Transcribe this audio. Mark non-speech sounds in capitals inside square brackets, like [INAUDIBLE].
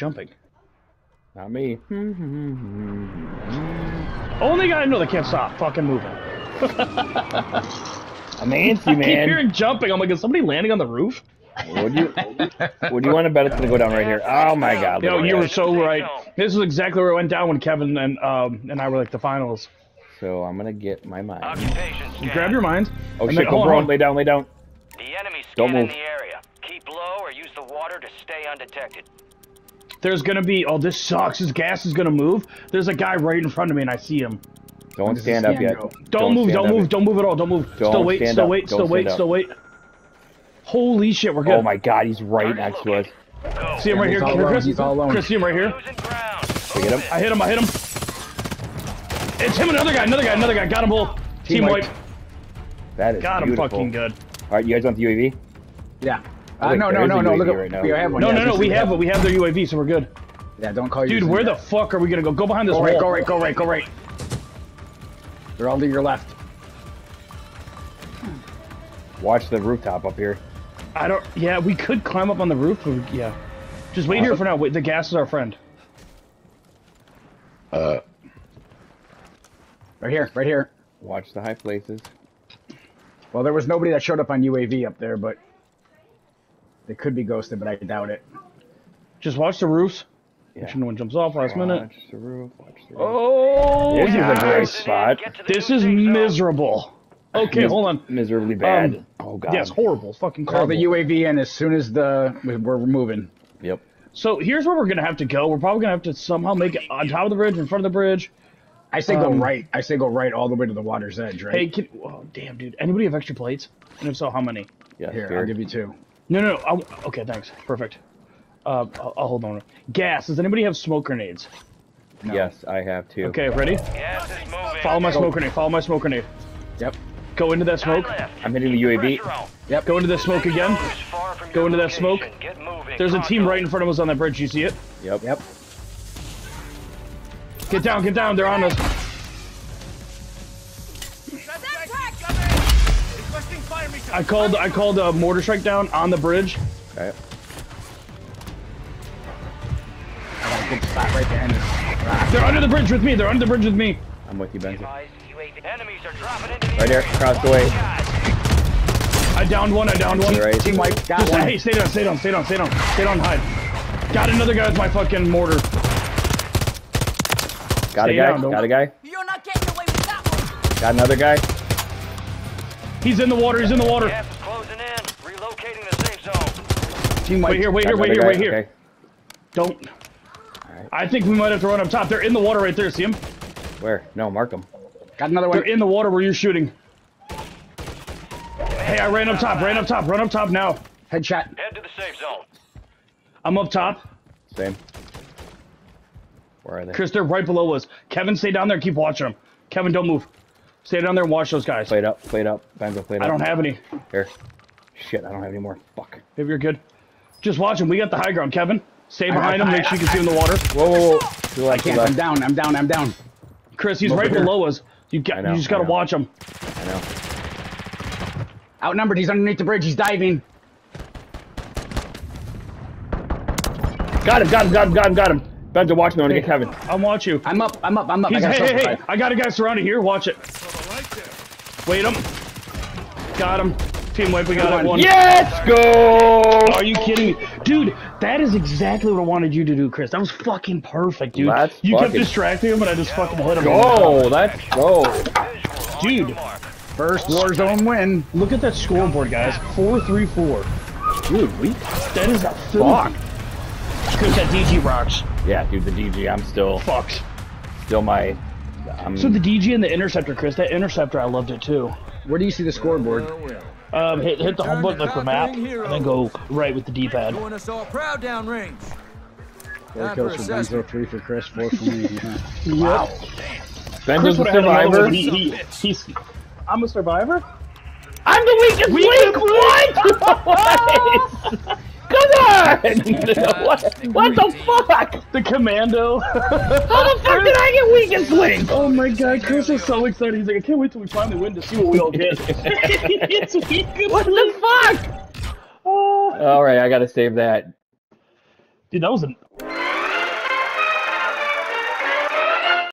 jumping? Not me. Only guy I know that can't stop fucking moving. [LAUGHS] I'm antsy, I keep hearing jumping. I'm like, is somebody landing on the roof? Would you? Would you want to bet it's gonna go down right here? [LAUGHS] Oh my god! Yo, look at you were so right. This is exactly where it went down when Kevin and um and I were like the finals. So I'm gonna get my mind. Occupation. Grab your minds. Oh and shit! then- Go hold on, on. Lay down. Lay down. The enemy Don't scanning move. the area. Keep low or use the water to stay undetected. There's gonna be. Oh, this sucks. His gas is gonna move. There's a guy right in front of me, and I see him. Don't does stand up scan yet. go? Don't, move. Don't move. yet. Don't move at all. Don't move. Don't wait. stand Still up. wait. Don't Still wait. stand up. Still wait. Holy shit, we're good. Oh my god! He's right next to us. Go. See him right He's here, all alone, Chris. he's all alone. Chris, see him right here. Losing ground. Did you get him? I hit him. I hit him. It's him. Another guy. Another guy. Another guy. Got him both. Team, Team wipe. wipe. That is Got him. Fucking good. All right, you guys want the UAV? Yeah. I Uh, no, no, no, no. Look UAV at right now. we have one. No, yeah, no, no. We have that. it. We have their UAV, so we're good. Yeah, don't call you. Dude, using where the fuck are we gonna go? Go behind this Go wall. right, go right, go right, go right. They're all to your left. Watch the rooftop up here. I don't. Yeah, we could climb up on the roof. But we, yeah. Just wait here for now. Wait, the gas is our friend. Uh. Right here, right here. Watch the high places. Well, there was nobody that showed up on UAV up there, but they could be ghosted, but I doubt it. Just watch the roofs. Yeah. Make sure no one jumps off last minute. Watch the roof. Watch the roof. Oh, This is a great spot. Get to the This is safe zone. miserable. Okay, Mis- hold on. Miserably bad. Um, oh god. Yes, horrible. Fucking Call the. UAV in as soon as the we're moving. Yep. So here's where we're gonna have to go. We're probably gonna have to somehow make it on top of the bridge, in front of the bridge. I say go Um, right. I say go right all the way to the water's edge, right? Hey, can, oh, damn, dude. Anybody have extra plates? And if so, how many? Yeah. Here, here. I'll give you two. No, no, no. I, okay, thanks. Perfect. Uh, I'll, I'll hold on. Gas. Does anybody have smoke grenades? No. Yes, I have two. Okay, ready? Gas is moving. Follow my smoke grenade. Follow my smoke grenade. Yep. Go into that smoke. left. I'm hitting the UAV. Yep. Go into that smoke again. Is far from Go into that smoke. Get moving. There's a team right in front of us on that bridge. You see it? Yep. Yep. Get down, get down. They're on us. I called. I called a mortar strike down on the bridge. Okay. I got a good spot right behind us. They're under the bridge with me. They're under the bridge with me. I'm with you, Benson. Advised UAV. Enemies are dropping into the Right there, across the way. I downed one. I downed one. Right. Team wipe. Got Just one. hey, stay down, stay down, stay down, stay down, stay down, hide. Got another guy with my fucking mortar. Got Stay a guy. down, Got a guy. You're not getting away with that one. Got another guy. He's in the water. He's in the water. Gas is closing in. Relocating the safe zone. Team. Wait here, wait here, wait here, wait here. Okay. Don't. I think we might have to run up top. They're in the water right there. See him? Where? No, mark him. Got another way. They're in the water where you're shooting. Hey, I ran up top. Ran up top. Run up top now. Headshot. Head to the safe zone. I'm up top. Same. Where are they? Chris, they're right below us. Kevin, stay down there. Keep watching them. Kevin, don't move. Stay down there and watch those guys. Played up. Played up. Benzo played up. I don't have any. Here. Shit, I don't have any more. Fuck. If you're good, just watch them. We got the high ground. Kevin, stay behind him. Make sure you can see him in the water. Whoa, whoa, whoa. To the I can't. the I'm down. I'm down. I'm down. Chris, he's Over right here. below us. You got. Know, you just gotta watch him. I know. Outnumbered. He's underneath the bridge. He's diving. Got him, got him, got him, got him, got him. Benzo, watch me. I want to get Kevin. I'm watch you. I'm up. I'm up. I'm up. He's, I hey, hey, hey! I got a guy surrounded here. Watch it. Wait him. Got him. Team wipe. We got it. One. Let's go! Are you kidding me, dude? That is exactly what I wanted you to do, Chris. That was fucking perfect, dude. Let's you kept distracting him, and I just fucking hit him. Go! Let's go! Dude. First Warzone win. Look at that scoreboard, guys. Four, three, four. Dude, we That is a fuck. Chris, that DG rocks. Yeah, dude, the DG, I'm still, Fucks. still my. I'm, So the DG and the interceptor, Chris. That interceptor, I loved it too. Where do you see the scoreboard? Um, hit hit the home button like the map, and then go right with the D-pad. Doing us all proud downrange. Four Time kills for for. Benzo, three for Chris, four for me. [LAUGHS] Wow. Benzo's a would've had another survivor. one. He, he, he's, I'm a survivor. I'm the weakest link. What? [LAUGHS] [LAUGHS] Come on! what, what the uh, fuck? The commando. How the fuck did I get weakest link? oh my god, Chris is so excited. He's like, I can't wait till we finally win to see what we all get. [LAUGHS] it's weekend. What the fuck? Oh. All right, I gotta save that. Dude, that was an